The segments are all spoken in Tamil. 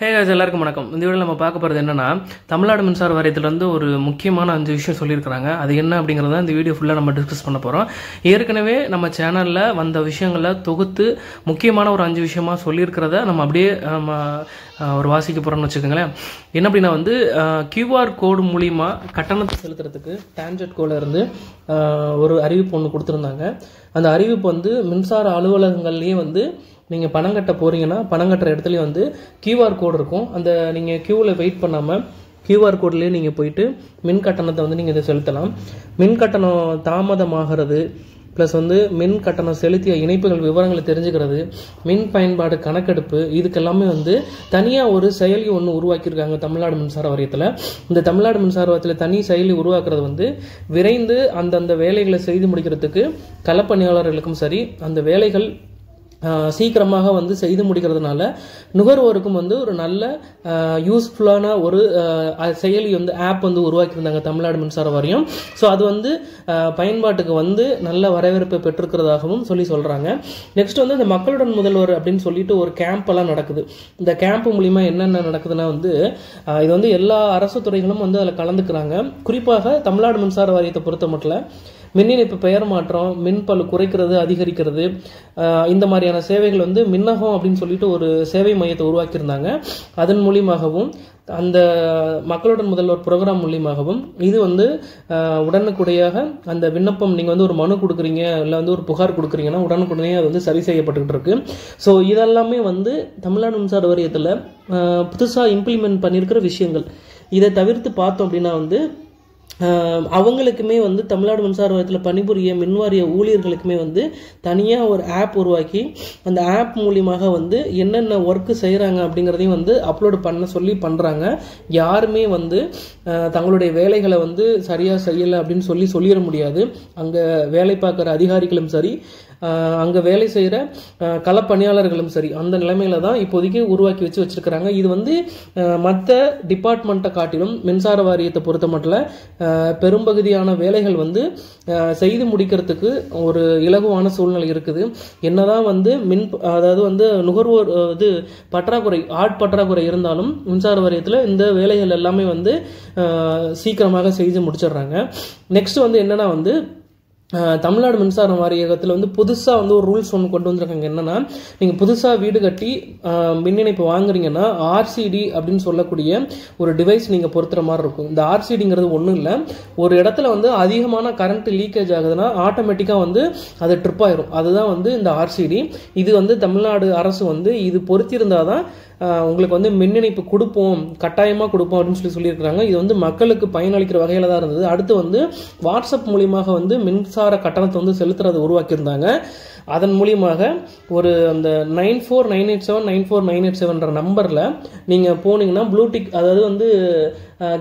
ஹே guys எல்லாருக்கும் வணக்கம். இந்த வீடியோ நம்ம பார்க்க போகிறது என்னன்னா தமிழ்நாடு மின்சார வாரியத்திலேருந்து ஒரு முக்கியமான அஞ்சு விஷயம் சொல்லியிருக்கிறாங்க. அது என்ன அப்படிங்கிறத இந்த வீடியோ ஃபுல்லாக நம்ம டிஸ்கஸ் பண்ண போகிறோம் ஏற்கனவே நம்ம சேனலில் வந்த விஷயங்களை தொகுத்து முக்கியமான ஒரு அஞ்சு விஷயமா சொல்லியிருக்கிறத நம்ம அப்படியே நம்ம ஒரு வாசிக்க போகிறோம்னு வச்சுக்கோங்களேன். என்ன அப்படின்னா வந்து கியூஆர் கோடு மூலிமா கட்டணத்தை செலுத்துறதுக்கு டான்ஜெட் கோலேருந்து ஒரு அறிவிப்பு ஒன்று கொடுத்துருந்தாங்க. அந்த அறிவிப்பு வந்து மின்சார அலுவலகங்கள்லேயே வந்து நீங்கள் பணம் கட்ட போகிறீங்கன்னா பணம் கட்டுற இடத்துலையும் வந்து கியூஆர் கோடு இருக்கும். அந்த நீங்கள் க்யூவில் வெயிட் பண்ணாமல் கியூஆர் கோட்லேயே நீங்கள் போயிட்டு மின் கட்டணத்தை வந்து நீங்கள் இதை செலுத்தலாம். மின் கட்டணம் தாமதமாகிறது ப்ளஸ் வந்து மின் கட்டணம் செலுத்திய இணைப்புகள் விவரங்களை தெரிஞ்சுக்கிறது மின் பயன்பாடு கணக்கெடுப்பு இதுக்கெல்லாமே வந்து தனியாக ஒரு செயலி ஒன்று உருவாக்கியிருக்காங்க தமிழ்நாடு மின்சார வாரியத்தில். இந்த தமிழ்நாடு மின்சார வாரியத்தில் தனி செயலி உருவாக்குறது வந்து விரைந்து அந்தந்த வேலைகளை செய்து முடிக்கிறதுக்கு களப்பணியாளர்களுக்கும் சரி அந்த வேலைகள் சீக்கிரமாக வந்து செய்து முடிக்கிறதுனால நுகர்வோருக்கும் வந்து ஒரு நல்ல யூஸ்ஃபுல்லான ஒரு செயலி வந்து ஆப் வந்து உருவாக்கியிருந்தாங்க தமிழ்நாடு மின்சார வாரியம். ஸோ அது வந்து பயன்பாட்டுக்கு வந்து நல்ல வரவேற்பை பெற்றிருக்கிறதாகவும் சொல்லி சொல்கிறாங்க நெக்ஸ்ட் வந்து இந்த மக்களுடன் முதல்வர் அப்படின்னு சொல்லிட்டு ஒரு கேம்ப் எல்லாம் நடக்குது. இந்த கேம்ப் மூலிமா என்னென்ன நடக்குதுன்னா வந்து இது வந்து எல்லா அரசு துறைகளும் வந்து அதில் கலந்துக்கிறாங்க. குறிப்பாக தமிழ்நாடு மின்சார வாரியத்தை பொறுத்த மட்டும் மின் இணைப்பு பெயர் மாற்றம் மின் பளு குறைக்கிறது அதிகரிக்கிறது இந்த மாதிரியான சேவைகள் வந்து மின்னகம் அப்படின்னு சொல்லிட்டு ஒரு சேவை மையத்தை உருவாக்கியிருந்தாங்க. அதன் மூலியமாகவும் அந்த மக்களுடன் முதல்வர் ப்ரோக்ராம் மூலியமாகவும் இது வந்து உடனுக்குடையாக அந்த விண்ணப்பம் நீங்கள் வந்து ஒரு மனு கொடுக்குறீங்க இல்லை வந்து ஒரு புகார் கொடுக்குறீங்கன்னா உடனுக்குடனே அது வந்து சரி செய்யப்பட்டுக்கிட்டு இருக்கு. ஸோ இதெல்லாமே வந்து தமிழ்நாடு மின்சார வாரியத்தில் புதுசாக இம்ப்ளிமெண்ட் பண்ணியிருக்கிற விஷயங்கள். இதை தவிர்த்து பார்த்தோம் அப்படின்னா வந்து அவங்களுக்குமே வந்து தமிழ்நாடு மின்சார வாரியத்தில் பணிபுரிய மின்வாரிய ஊழியர்களுக்குமே வந்து தனியாக ஒரு ஆப் உருவாக்கி அந்த ஆப் மூலியமாக வந்து என்னென்ன ஒர்க்கு செய்கிறாங்க அப்படிங்கிறதையும் வந்து அப்லோடு பண்ண சொல்லி பண்ணுறாங்க யாருமே வந்து தங்களுடைய வேலைகளை வந்து சரியாக செய்யலை அப்படின்னு சொல்லி சொல்லிட முடியாது. அங்கே வேலை பார்க்குற அதிகாரிகளும் சரி அங்கே வேலை செய்கிற களப்பணியாளர்களும் சரி அந்த நிலைமையில தான் இப்போதைக்கு உருவாக்கி வச்சு வச்சுருக்கிறாங்க. இது வந்து மற்ற டிபார்ட்மெண்ட்டை காட்டிலும் மின்சார வாரியத்தை பொறுத்த மட்டும் பெரும்பகுதியான வேலைகள் வந்து செய்து முடிக்கிறதுக்கு ஒரு இலகுவான சூழ்நிலை இருக்குது. என்னதான் வந்து மின் அதாவது வந்து நுகர்வோர் இது பற்றாக்குறை ஆட் பற்றாக்குறை இருந்தாலும் மின்சார வாரியத்தில் இந்த வேலைகள் எல்லாமே வந்து சீக்கிரமாக செய்து முடிச்சிடுறாங்க. நெக்ஸ்ட் வந்து என்னன்னா வந்து தமிழ்நாடு மின்சார வாரியகத்தில் வந்து புதுசாக வந்து ஒரு ரூல்ஸ் ஒன்று கொண்டு வந்திருக்காங்க. என்னென்னா நீங்கள் புதுசாக வீடு கட்டி மின் இணைப்பு வாங்குறீங்கன்னா ஆர்சிடி அப்படின்னு சொல்லக்கூடிய ஒரு டிவைஸ் நீங்கள் பொருத்துகிற மாதிரி இருக்கும். இந்த ஆர்சிடிங்கிறது ஒன்றும் இல்லை. ஒரு இடத்துல வந்து அதிகமான கரண்ட் லீக்கேஜ் ஆகுதுன்னா ஆட்டோமேட்டிக்காக வந்து அது ட்ரிப் ஆயிரும். அதுதான் வந்து இந்த ஆர்சிடி இது வந்து தமிழ்நாடு அரசு வந்து இது பொருத்தியிருந்தால் தான் உங்களுக்கு வந்து மின் இணைப்பு கொடுப்போம் கட்டாயமாக கொடுப்போம் அப்படின்னு சொல்லி சொல்லியிருக்கிறாங்க. இது வந்து மக்களுக்கு பயனளிக்கிற வகையில் தான் இருந்தது. அடுத்து வந்து வாட்ஸ்அப் மூலியமாக வந்து மின்சார கட்டணத்தை வந்து செலுத்துறதை உருவாக்கியிருந்தாங்க. அதன் மூலியமாக ஒரு அந்த nine four nine eight seven nine four nine eight செவன்ற நம்பரில் நீங்கள் போனீங்கன்னா ப்ளூ டிக் அதாவது வந்து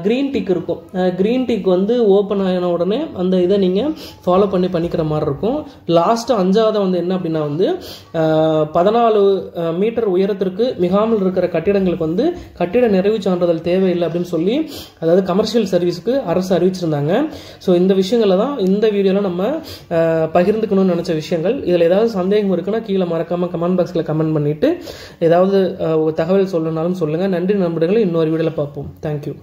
க்ரீன் டிக் இருக்கும். க்ரீன் டிக் வந்து ஓப்பன் ஆகின உடனே அந்த இதை நீங்கள் ஃபாலோ பண்ணி பண்ணிக்கிற மாதிரி இருக்கும். லாஸ்ட்டு அஞ்சாவது வந்து என்ன அப்படின்னா வந்து பதினாலு மீட்டர் உயரத்திற்கு மிகாமல் இருக்கிற கட்டிடங்களுக்கு வந்து கட்டிட நிறைவு சான்றிதழ் தேவையில்லை அப்படின்னு சொல்லி அதாவது கமர்ஷியல் சர்வீஸுக்கு அரசு அறிவிச்சிருந்தாங்க. ஸோ இந்த விஷயங்களை தான் இந்த வீடியோவில் நம்ம பகிர்ந்துக்கணும்னு நினச்ச விஷயங்கள். இதில் ஏதாவது சந்தேகம் இருக்குன்னா கீழே மறக்காமல் கமெண்ட் பாக்ஸில் கமெண்ட் பண்ணிவிட்டு ஏதாவது தகவல் சொல்லணும்னாலும் சொல்லுங்கள் நன்றி நண்பர்களை. இன்னொரு வீடியோவில் பார்ப்போம். தேங்க்யூ